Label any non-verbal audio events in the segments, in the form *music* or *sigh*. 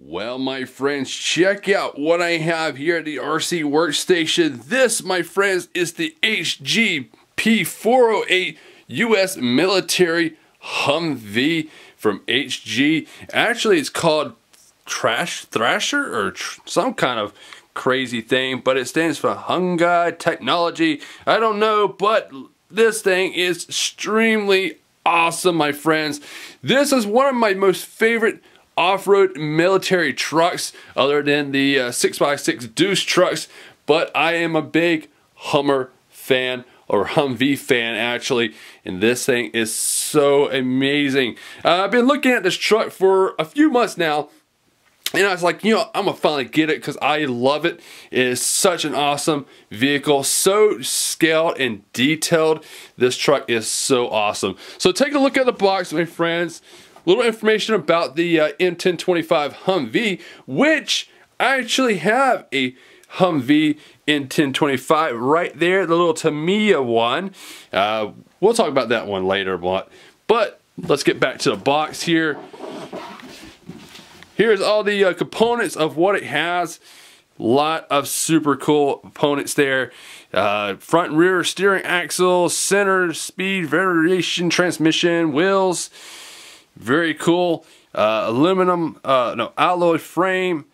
Well, my friends, check out what I have here at the RC Workstation. This, my friends, is the HG P408 US Military Humvee from HG. Actually, it's called Trash Thrasher or tr some kind of crazy thing, but it stands for Hungai Technology. I don't know, but this thing is extremely awesome, my friends. This is one of my most favorite off-road military trucks other than the uh, 6x6 Deuce trucks, but I am a big Hummer fan or Humvee fan actually and this thing is so amazing. Uh, I've been looking at this truck for a few months now and I was like, you know, I'm gonna finally get it because I love it. It is such an awesome vehicle, so scaled and detailed. This truck is so awesome. So take a look at the box, my friends little information about the uh, M1025 Humvee, which I actually have a Humvee M1025 right there, the little Tamiya one. Uh, we'll talk about that one later, but, but let's get back to the box here. Here's all the uh, components of what it has. Lot of super cool components there. Uh, front and rear steering axle, center speed variation transmission, wheels, very cool. Uh, aluminum, uh, no, alloy frame.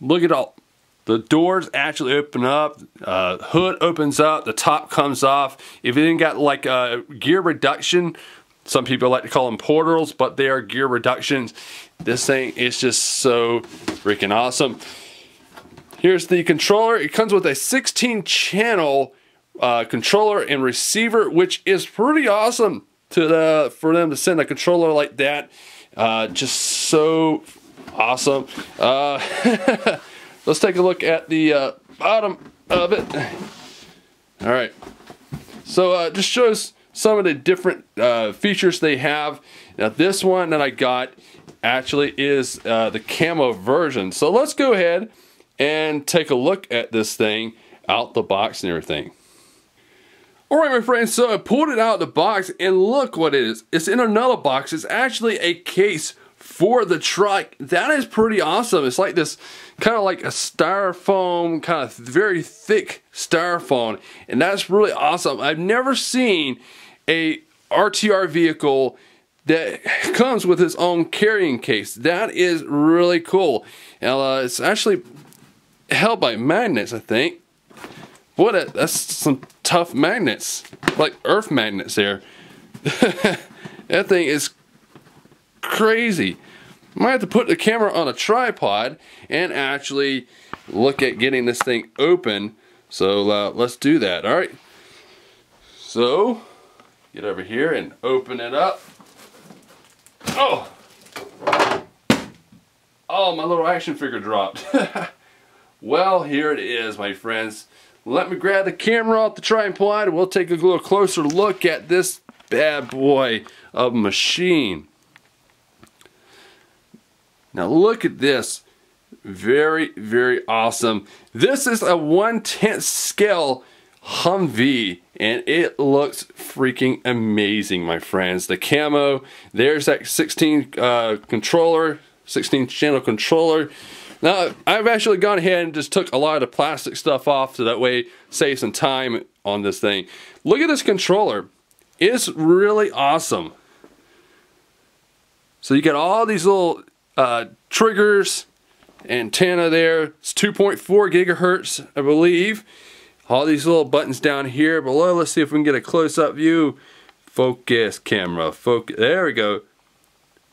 Look at all. The doors actually open up. Uh, hood opens up. The top comes off. If it didn't got like a uh, gear reduction, some people like to call them portals, but they are gear reductions. This thing is just so freaking awesome. Here's the controller. It comes with a 16 channel uh, controller and receiver, which is pretty awesome to the for them to send a controller like that. Uh, just so awesome. Uh, *laughs* let's take a look at the uh, bottom of it. All right. So uh, just shows some of the different uh, features they have. Now this one that I got actually is uh, the camo version. So let's go ahead and take a look at this thing out the box and everything. Alright my friends, so I pulled it out of the box and look what it is. It's in another box. It's actually a case for the truck. That is pretty awesome. It's like this kind of like a styrofoam, kind of very thick styrofoam. And that's really awesome. I've never seen a RTR vehicle that *laughs* comes with its own carrying case. That is really cool. And, uh, it's actually held by magnets, I think. What a, that's some tough magnets, like earth magnets there. *laughs* that thing is crazy. Might have to put the camera on a tripod and actually look at getting this thing open. So uh, let's do that, all right? So, get over here and open it up. Oh! Oh, my little action figure dropped. *laughs* well, here it is, my friends. Let me grab the camera off the tripod and we'll take a little closer look at this bad boy of machine. Now look at this. Very, very awesome. This is a 1 10th scale Humvee and it looks freaking amazing my friends. The camo, there's that 16 uh, controller, 16 channel controller. Now, I've actually gone ahead and just took a lot of the plastic stuff off so that way save some time on this thing. Look at this controller. It's really awesome. So you got all these little uh, triggers, antenna there. It's 2.4 gigahertz, I believe. All these little buttons down here below. Let's see if we can get a close-up view. Focus camera. Focus. There we go.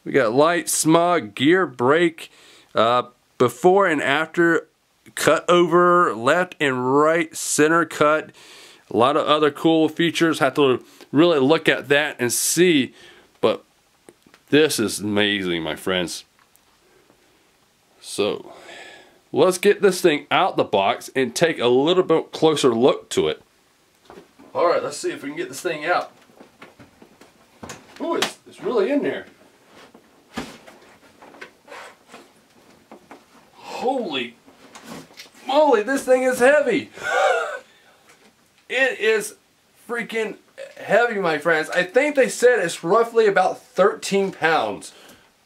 We got light, smog, gear, brake, uh, before and after cut over left and right center cut. A lot of other cool features. Have to really look at that and see. But this is amazing my friends. So let's get this thing out the box and take a little bit closer look to it. Alright let's see if we can get this thing out. Ooh, it's, it's really in there Holy moly, this thing is heavy. it is freaking heavy, my friends. I think they said it's roughly about 13 pounds.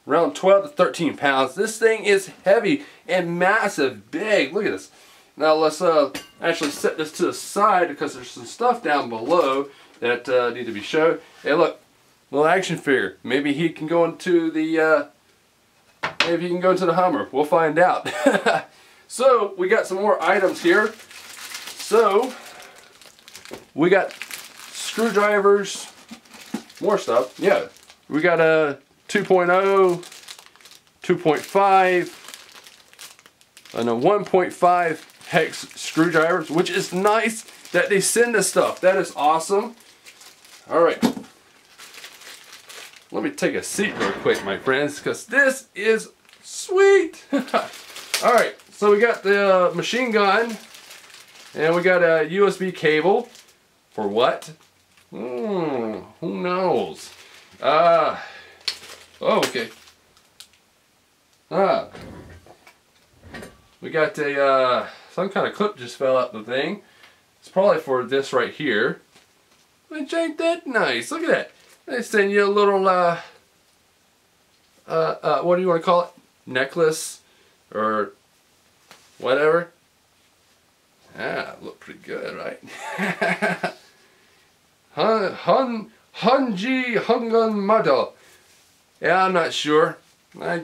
around 12 to 13 pounds. This thing is heavy and massive, big. Look at this. Now let's uh, actually set this to the side because there's some stuff down below that uh, need to be shown. Hey look, little action figure. Maybe he can go into the, uh, maybe he can go into the Hummer. We'll find out. *laughs* so we got some more items here. So we got screwdrivers, more stuff. Yeah, we got a 2.0, 2.5, and a 1.5 hex screwdrivers, which is nice that they send us stuff. That is awesome. All right. Let me take a seat real quick, my friends, because this is sweet. *laughs* All right, so we got the uh, machine gun, and we got a USB cable. For what? Hmm, who knows? Uh, oh, okay. Ah. We got a, uh, some kind of clip just fell out the thing. It's probably for this right here. Which ain't that nice. Look at that. They send you a little, uh, uh, uh, what do you want to call it? Necklace or whatever. Ah, look pretty good, right? *laughs* Hun, Hun, Hunji Hungun Mado. Yeah, I'm not sure. I,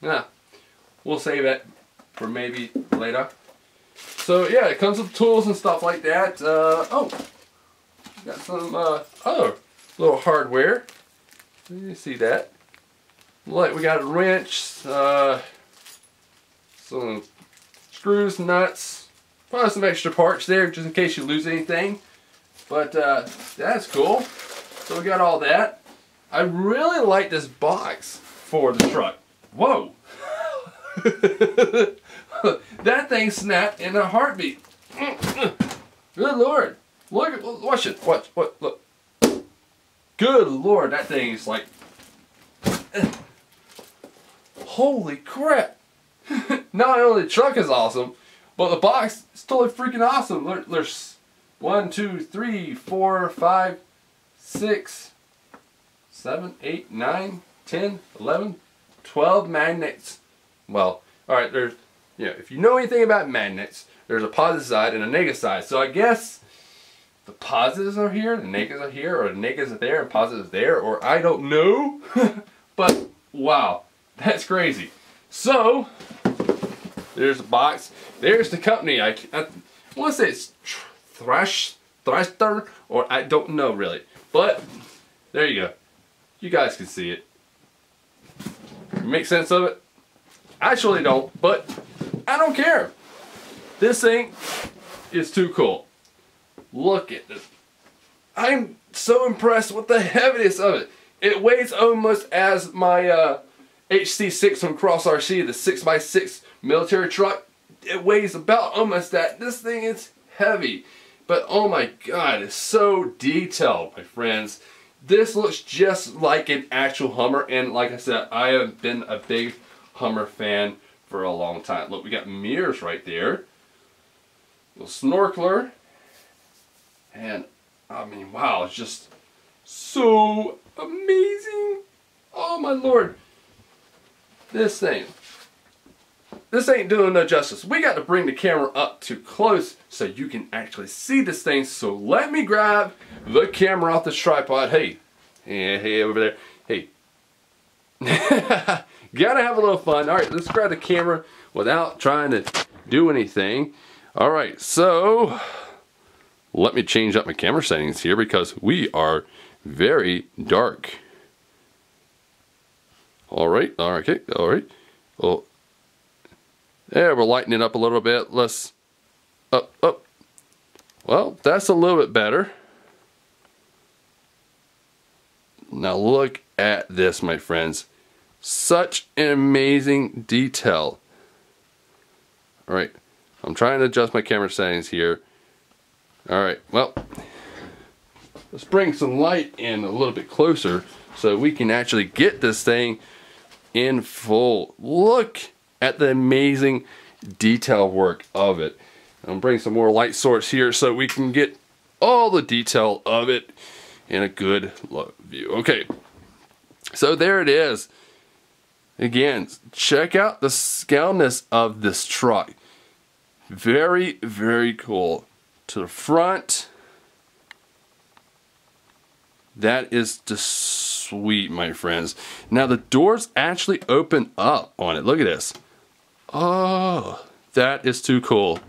yeah, we'll save it for maybe later. So yeah, it comes with tools and stuff like that. Uh, oh, got some uh, other little hardware. You see that? Like we got a wrench, uh, some screws, nuts, probably some extra parts there just in case you lose anything. But uh, that's cool. So we got all that. I really like this box for the truck. Whoa! *laughs* that thing snapped in a heartbeat. Good lord. Look, watch it. Watch, what, look. Good lord, that thing is like... Holy crap. *laughs* Not only the truck is awesome, but the box is totally freaking awesome. There, there's one, two, three, four, five, six, seven, eight, nine, ten, eleven, twelve magnets. Well, alright, there's, you know, if you know anything about magnets, there's a positive side and a negative side. So I guess the positives are here, the negatives are here, or the negatives are there and positives there, or I don't know. *laughs* but wow, that's crazy. So, there's a box. There's the company. I, I want to say it's Thrash, Thrashter, or I don't know really. But, there you go. You guys can see it. Make sense of it? I actually don't, but I don't care. This thing is too cool. Look at this. I'm so impressed with the heaviness of it. It weighs almost as my uh, HC6 from Cross RC, the 6x6 military truck. It weighs about almost that. This thing is heavy. But oh my god, it's so detailed, my friends. This looks just like an actual Hummer, and like I said, I have been a big Hummer fan for a long time. Look, we got mirrors right there. Little snorkeler. And, I mean, wow, it's just so amazing. Oh my lord. This thing this ain't doing no justice. We got to bring the camera up too close so you can actually see this thing. So let me grab the camera off this tripod. Hey, hey, hey over there. Hey. *laughs* Gotta have a little fun. All right, let's grab the camera without trying to do anything. All right, so let me change up my camera settings here because we are very dark. All right, all right, okay, all right. Well, there, we're lighting it up a little bit. Let's, up, up. Well, that's a little bit better. Now look at this, my friends. Such an amazing detail. All right, I'm trying to adjust my camera settings here. All right, well, let's bring some light in a little bit closer so we can actually get this thing in full. Look at the amazing detail work of it. I'm bring some more light source here so we can get all the detail of it in a good view. Okay, So there it is. Again, check out the scalness of this truck. Very, very cool. To the front. That is just sweet, my friends. Now the doors actually open up on it. Look at this. Oh, that is too cool.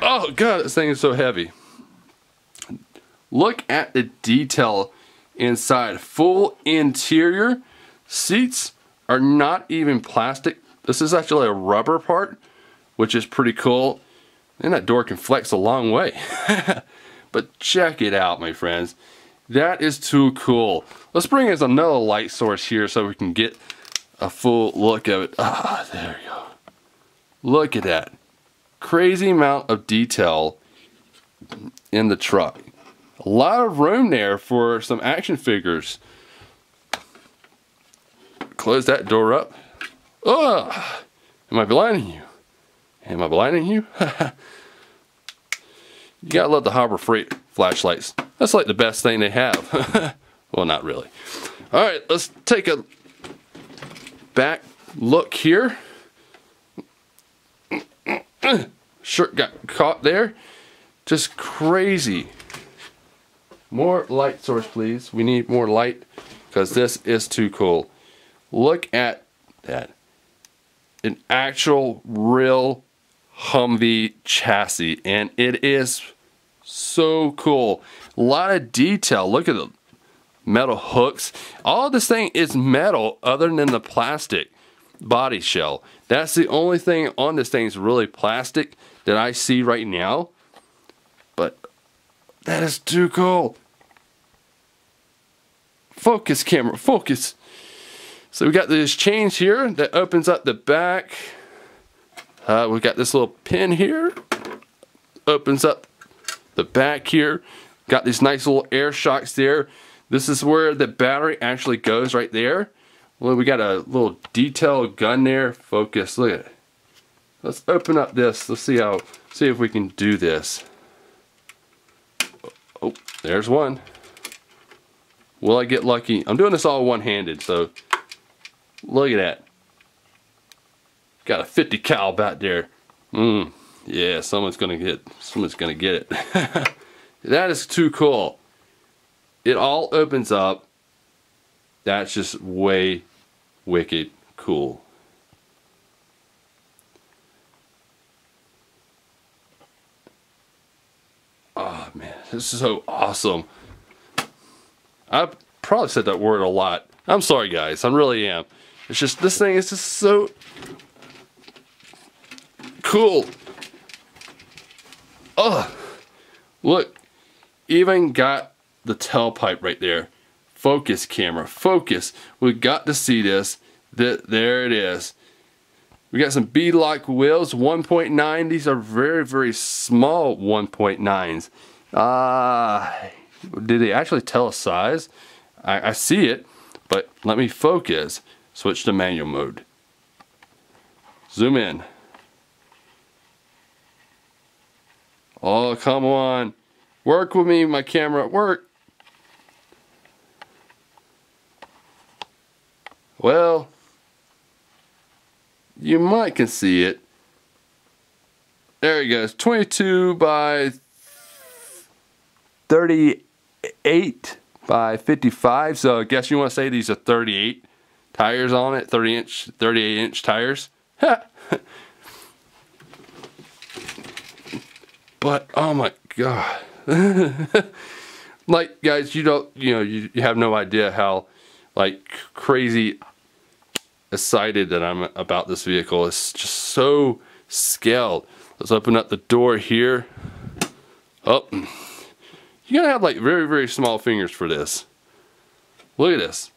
Oh god, this thing is so heavy. Look at the detail inside. Full interior. Seats are not even plastic. This is actually a rubber part, which is pretty cool. And that door can flex a long way. *laughs* but check it out, my friends. That is too cool. Let's bring in another light source here so we can get a full look of it. Ah, there we go. Look at that. Crazy amount of detail in the truck. A lot of room there for some action figures. Close that door up. Oh, am I blinding you? Am I blinding you? *laughs* you gotta love the Harbor Freight flashlights. That's like the best thing they have. *laughs* well, not really. All right, let's take a back look here. *clears throat* Shirt got caught there. Just crazy. More light source, please. We need more light because this is too cool. Look at that. An actual, real Humvee chassis. And it is so cool. A lot of detail. Look at the metal hooks. All this thing is metal other than the plastic body shell. That's the only thing on this thing is really plastic that I see right now. But that is too cool. Focus camera, focus. So we got this change here that opens up the back. Uh, we got this little pin here. Opens up the back here. Got these nice little air shocks there. This is where the battery actually goes right there. Well, we got a little detailed gun there. Focus, look at it. Let's open up this. Let's see how, see if we can do this. Oh, there's one. Will I get lucky? I'm doing this all one-handed, so look at that. Got a 50 cal back there. Mmm, yeah, someone's gonna get, someone's gonna get it. *laughs* that is too cool. It all opens up. That's just way wicked cool. Oh man, this is so awesome. I probably said that word a lot. I'm sorry guys, I really am. It's just, this thing is just so cool. Oh, look, even got the tailpipe right there. Focus camera, focus. We got to see this. That there it is. We got some beadlock wheels, 1.9. These are very, very small 1.9s. Ah, uh, did they actually tell a size? I, I see it, but let me focus. Switch to manual mode. Zoom in. Oh, come on. Work with me, my camera, at work. Well, you might can see it. There he goes, 22 by 38 by 55. So I guess you want to say these are 38 tires on it, 30 inch, 38 inch tires. But oh my god. *laughs* like guys, you don't, you know, you, you have no idea how like crazy excited that I'm about this vehicle. It's just so scaled. Let's open up the door here. Oh, you gotta have like very, very small fingers for this. Look at this.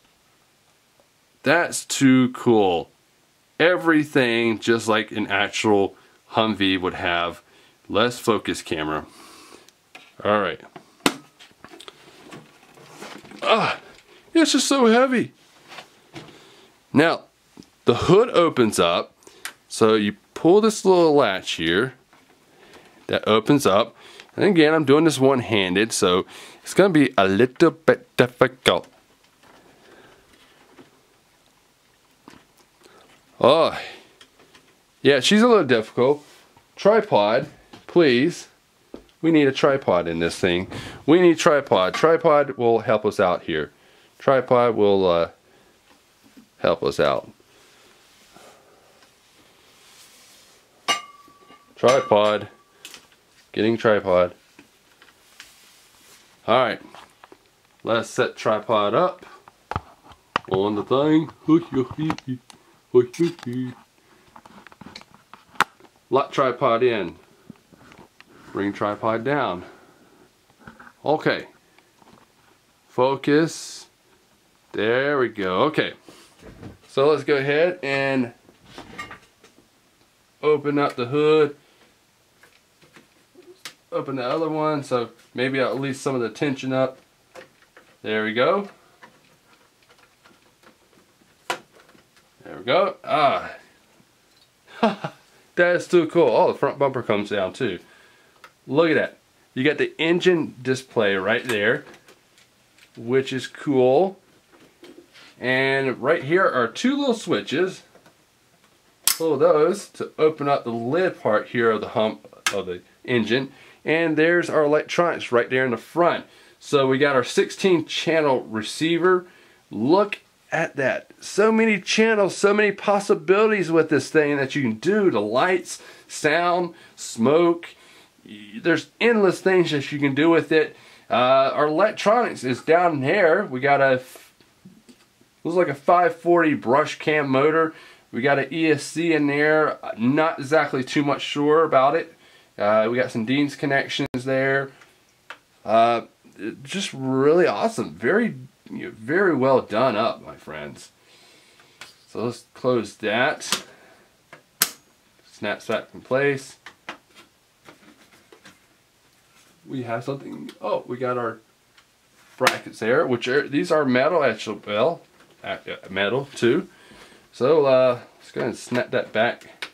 That's too cool. Everything just like an actual Humvee would have. Less focus camera. All right. Ah, it's just so heavy. Now, the hood opens up. So you pull this little latch here that opens up. And again, I'm doing this one-handed, so it's going to be a little bit difficult. Oh, yeah, she's a little difficult. Tripod, please. We need a tripod in this thing. We need tripod. Tripod will help us out here. Tripod will uh, help us out. Tripod. Getting tripod. Alright. Let's set tripod up on the thing. Lock tripod in. Bring tripod down. Okay. Focus. There we go. Okay. So let's go ahead and open up the hood. Open the other one so maybe I'll some of the tension up. There we go. There we go. Ah. *laughs* That's too cool. Oh, the front bumper comes down too. Look at that. You got the engine display right there, which is cool. And right here are two little switches. Pull those to open up the lid part here of the hump of the engine. And there's our electronics right there in the front. So we got our 16 channel receiver. Look at that. So many channels, so many possibilities with this thing that you can do. The lights, sound, smoke. There's endless things that you can do with it. Uh, our electronics is down here. We got a, looks like a 540 brush cam motor. We got an ESC in there. Not exactly too much sure about it. Uh, we got some Dean's connections there. Uh, just really awesome. Very you're very well done up, my friends. So let's close that. Snaps back in place. We have something, oh, we got our brackets there, which are, these are metal, actually, well, metal too. So uh, let's go ahead and snap that back.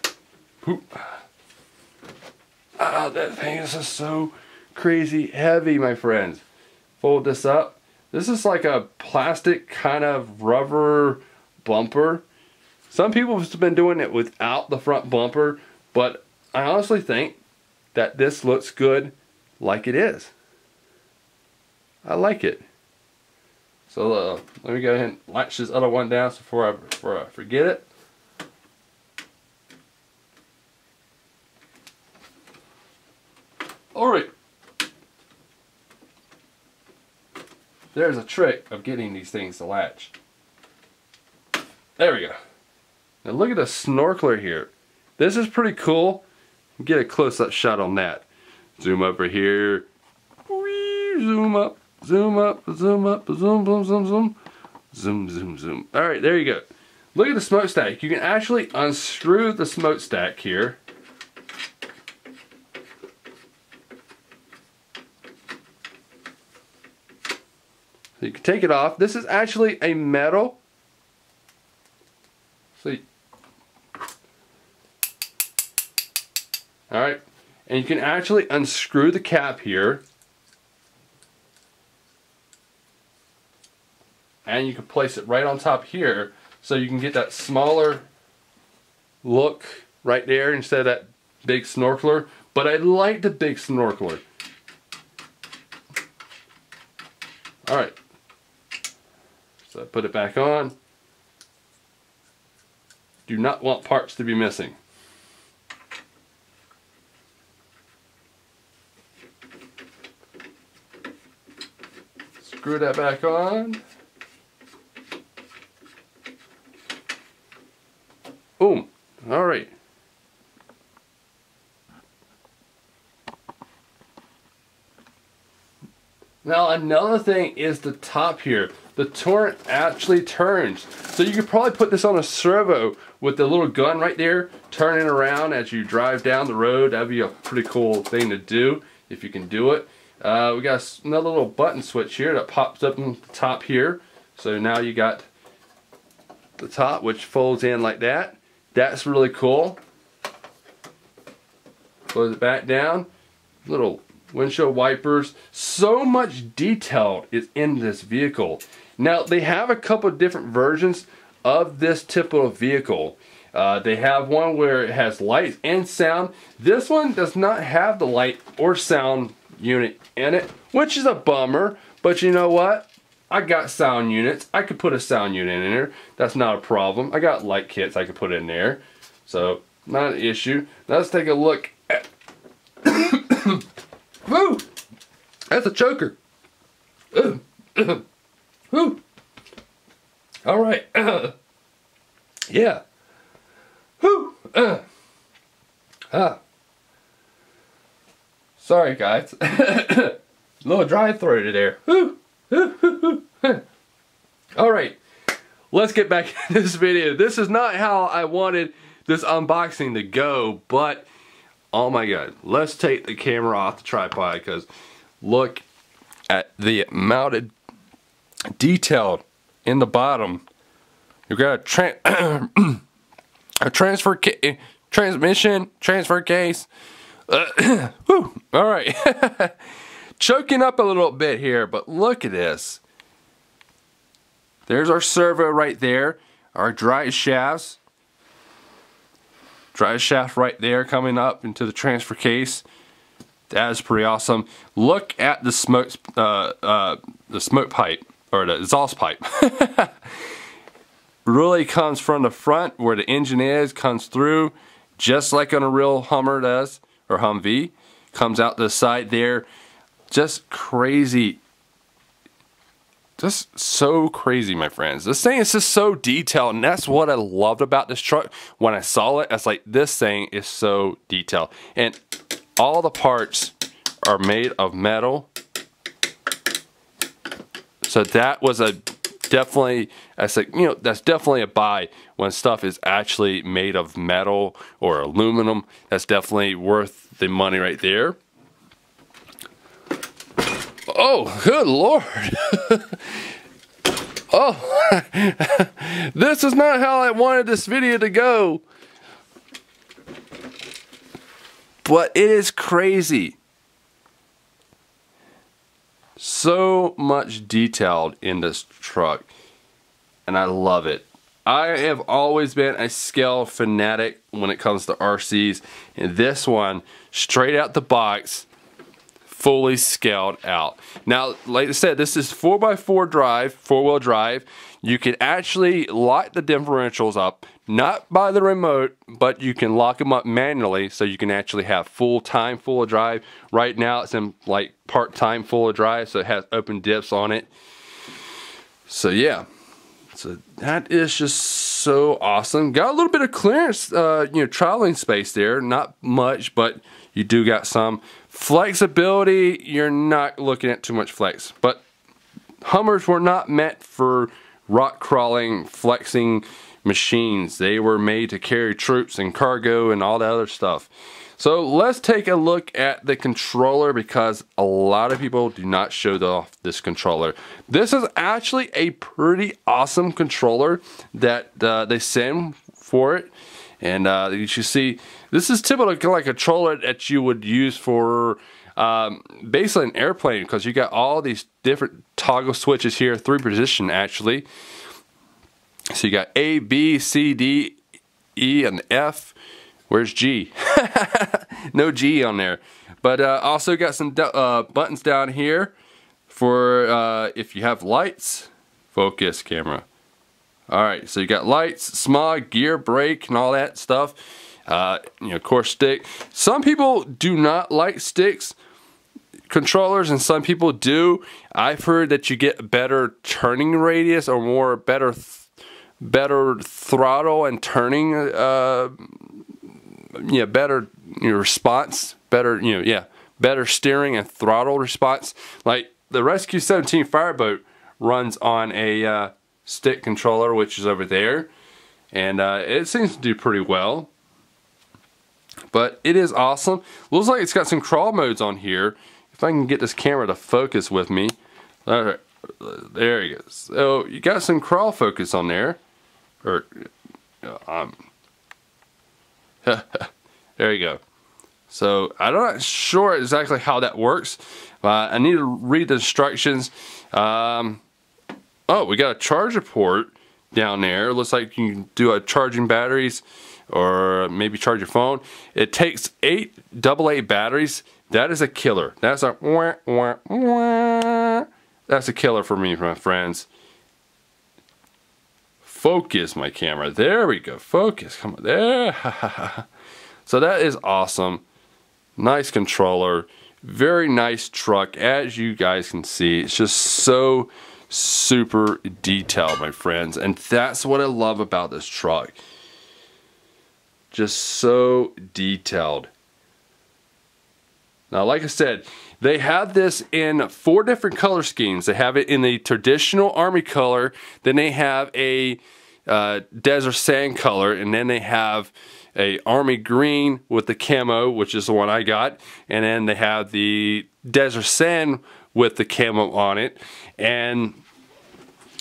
Poop. Ah, that thing is just so crazy heavy, my friends. Fold this up. This is like a plastic kind of rubber bumper. Some people have been doing it without the front bumper, but I honestly think that this looks good like it is. I like it. So uh, let me go ahead and latch this other one down before I, before I forget it. Alright, There's a trick of getting these things to latch. There we go. Now look at the snorkeler here. This is pretty cool. Get a close-up shot on that. Zoom up over here. Zoom up, zoom up, zoom up, zoom, zoom, zoom, zoom. Zoom, zoom, zoom. Alright, there you go. Look at the smokestack. You can actually unscrew the smokestack here So you can take it off. This is actually a metal. See. Alright. And you can actually unscrew the cap here. And you can place it right on top here so you can get that smaller look right there instead of that big snorkeler. But I like the big snorkeler. Alright. So I put it back on. Do not want parts to be missing. Screw that back on. Boom. All right. Now another thing is the top here the torrent actually turns. So you could probably put this on a servo with the little gun right there, turning around as you drive down the road. That'd be a pretty cool thing to do if you can do it. Uh, we got another little button switch here that pops up on the top here. So now you got the top which folds in like that. That's really cool. Close it back down. Little windshield wipers. So much detail is in this vehicle. Now, they have a couple different versions of this typical vehicle. Uh, they have one where it has lights and sound. This one does not have the light or sound unit in it, which is a bummer. But you know what? I got sound units. I could put a sound unit in there. That's not a problem. I got light kits I could put in there. So, not an issue. Now let's take a look at... *coughs* Woo! That's a choker. *coughs* Woo! All right. *coughs* yeah. Uh. Ah. Sorry, guys. A *coughs* little dry throated there. *laughs* All right. Let's get back *laughs* into this video. This is not how I wanted this unboxing to go, but oh my god. Let's take the camera off the tripod because look at the mounted detail in the bottom. You've got a tra *coughs* a transfer transmission, transfer case. Uh, *coughs* whew, all right. *laughs* Choking up a little bit here, but look at this. There's our servo right there. Our drive shafts. Drive shaft right there coming up into the transfer case. That is pretty awesome. Look at the smoke, uh, uh, the smoke pipe or the exhaust pipe. *laughs* really comes from the front where the engine is, comes through just like on a real Hummer does, or Humvee. Comes out the side there. Just crazy. Just so crazy, my friends. This thing is just so detailed, and that's what I loved about this truck. When I saw it, I was like, this thing is so detailed. And all the parts are made of metal. So that was a definitely I said you know that's definitely a buy when stuff is actually made of metal or aluminum. That's definitely worth the money right there. Oh good lord. *laughs* Oh *laughs* this is not how I wanted this video to go. But it is crazy so much detailed in this truck and I love it. I have always been a scale fanatic when it comes to RCs and this one straight out the box fully scaled out. Now like I said this is 4x4 drive, four wheel drive. You can actually lock the differentials up not by the remote, but you can lock them up manually so you can actually have full time full drive. Right now it's in like part time full of drive, so it has open diffs on it. So yeah, so that is just so awesome. Got a little bit of clearance, uh, you know, traveling space there. Not much, but you do got some flexibility. You're not looking at too much flex, but Hummers were not meant for rock crawling, flexing machines. They were made to carry troops and cargo and all that other stuff. So let's take a look at the controller because a lot of people do not show off this controller. This is actually a pretty awesome controller that uh, they send for it. And uh, you should see, this is typical like a controller that you would use for um, basically an airplane because you got all these different toggle switches here, three position actually. So you got A, B, C, D, E, and F. Where's G? *laughs* no G on there. But uh, also got some uh, buttons down here for uh, if you have lights, focus camera. Alright, so you got lights, smog, gear, brake, and all that stuff. Uh, you know, course stick. Some people do not like sticks controllers and some people do. I've heard that you get better turning radius or more better better throttle and turning, uh, yeah, better you know, response, better, you know, yeah, better steering and throttle response. Like the Rescue 17 Fireboat runs on a uh, stick controller, which is over there, and uh, it seems to do pretty well. But it is awesome. Looks like it's got some crawl modes on here. If I can get this camera to focus with me. There you go. So you got some crawl focus on there or um, *laughs* there you go. So I'm not sure exactly how that works. Uh, I need to read the instructions. Um, oh, we got a charger port down there. Looks like you can do a charging batteries or maybe charge your phone. It takes eight AA batteries. That is a killer. That's a wah, wah, wah. That's a killer for me, my friends. Focus my camera. There we go. Focus. Come on. There. *laughs* so that is awesome. Nice controller. Very nice truck. As you guys can see, it's just so super detailed, my friends. And that's what I love about this truck. Just so detailed. Now, like I said, they have this in four different color schemes. They have it in the traditional army color, then they have a uh, desert sand color, and then they have a army green with the camo, which is the one I got, and then they have the desert sand with the camo on it, and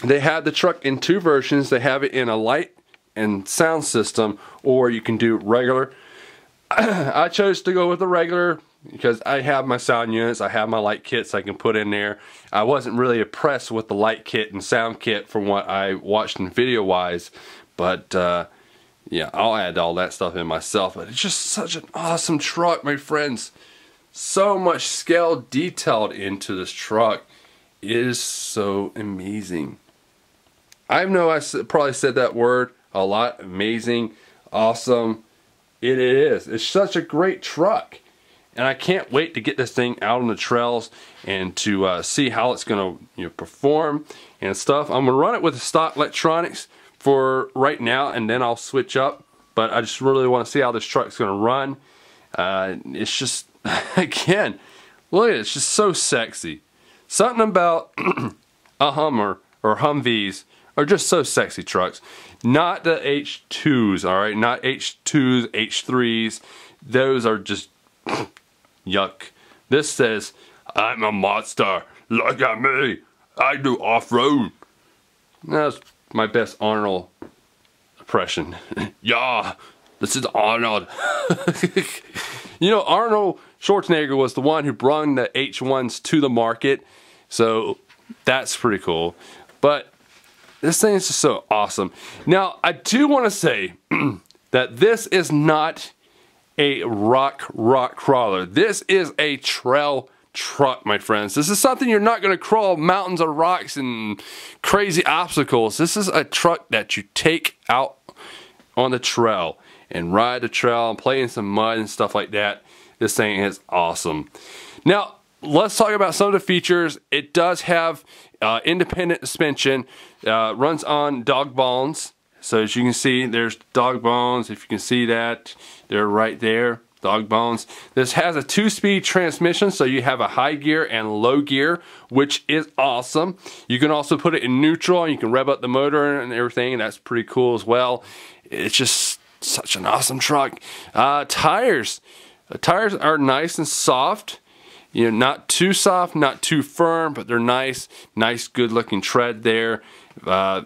they have the truck in two versions. They have it in a light and sound system, or you can do regular. *clears throat* I chose to go with the regular because I have my sound units, I have my light kits I can put in there. I wasn't really impressed with the light kit and sound kit from what I watched in video wise, but uh, yeah, I'll add all that stuff in myself. But it's just such an awesome truck, my friends. So much scale detailed into this truck. It is so amazing. I know I probably said that word a lot. Amazing, awesome. It is. It's such a great truck and I can't wait to get this thing out on the trails and to uh, see how it's going to you know, perform and stuff. I'm going to run it with the stock electronics for right now and then I'll switch up but I just really want to see how this truck's going to run. Uh, it's just, *laughs* again, look at it, it's just so sexy. Something about *clears throat* a Hummer or Humvees are just so sexy trucks. Not the H2s, all right? Not H2s, H3s. Those are just *clears throat* Yuck. This says, I'm a monster. Look at me. I do off-road. That's my best Arnold impression. *laughs* yeah, this is Arnold. *laughs* you know, Arnold Schwarzenegger was the one who brought the H1s to the market. So that's pretty cool. But this thing is just so awesome. Now, I do want to say *clears throat* that this is not a rock rock crawler. This is a trail truck, my friends. This is something you're not going to crawl mountains of rocks and crazy obstacles. This is a truck that you take out on the trail and ride the trail and play in some mud and stuff like that. This thing is awesome. Now, let's talk about some of the features. It does have uh, independent suspension, uh, runs on dog bones. So as you can see, there's dog bones. If you can see that, they're right there, dog bones. This has a two-speed transmission, so you have a high gear and low gear, which is awesome. You can also put it in neutral, and you can rev up the motor and everything, and that's pretty cool as well. It's just such an awesome truck. Uh, tires. The tires are nice and soft you know, not too soft, not too firm, but they're nice, nice, good looking tread there. Uh,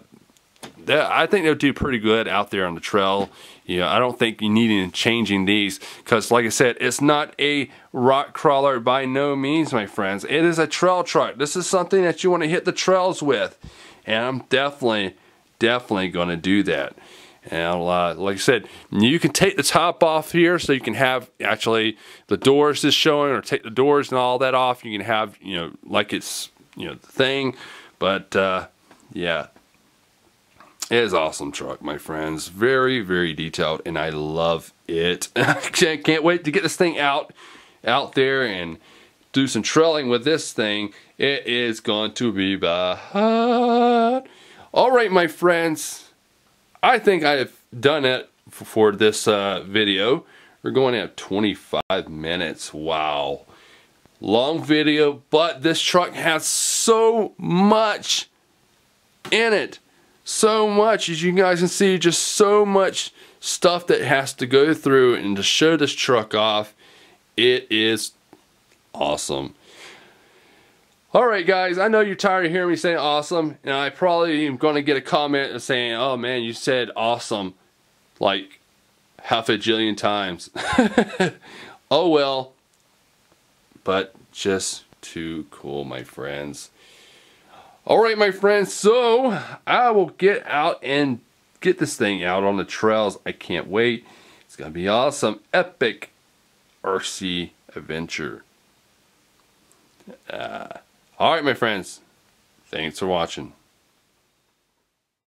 I think they'll do pretty good out there on the trail. You know, I don't think you need any changing these because, like I said, it's not a rock crawler by no means, my friends. It is a trail truck. This is something that you want to hit the trails with, and I'm definitely, definitely going to do that. And uh, like I said, you can take the top off here so you can have actually the doors is showing or take the doors and all that off. You can have, you know, like it's, you know, the thing. But uh, yeah, it is awesome truck, my friends. Very, very detailed, and I love it. *laughs* Can't wait to get this thing out, out there and do some trailing with this thing. It is going to be bad. All right, my friends. I think I have done it for this uh, video. We're going at 25 minutes. Wow. Long video, but this truck has so much in it so much as you guys can see just so much stuff that has to go through and to show this truck off it is awesome Alright guys, I know you're tired of hearing me say awesome, and I probably am going to get a comment saying, oh man, you said awesome like half a jillion times. *laughs* Oh well. But just too cool, my friends. Alright, my friends, so I will get out and get this thing out on the trails. I can't wait. It's going to be awesome. Epic RC adventure. Uh, Alright, my friends. Thanks for watching.